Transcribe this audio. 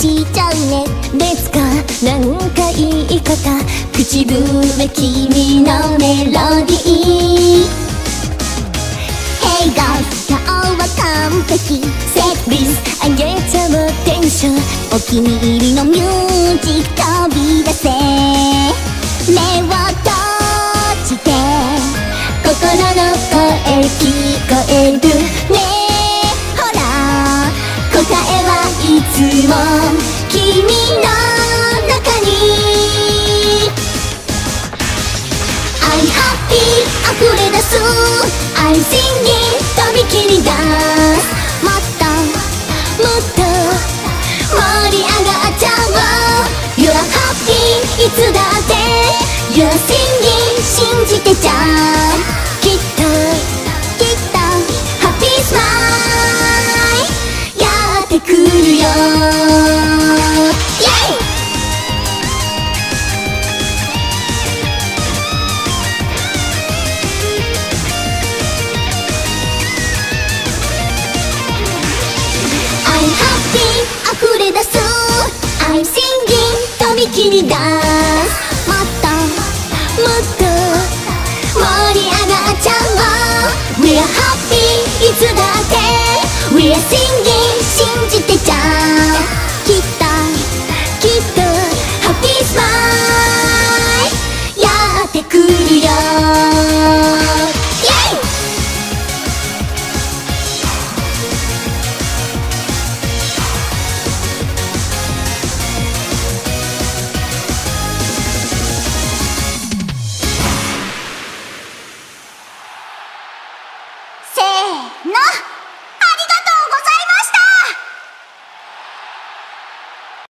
しちゃうね。ですかなんか言い方口笛君のメロディー。Hey guys 今日は完璧。Set this 上げちゃうテンション。お気に入りのミュージック飛び出せ目を閉じて。心の声聞こえる。ねはいつも君の中に。I'm happy 溢れ出す。I'm singing とびきりだもっともっと盛り上がっちゃおう。You're happy いつだって。You're singing 信じてりだ。もっともっと盛り上がっちゃおう。We're happy いつだって。We're singing な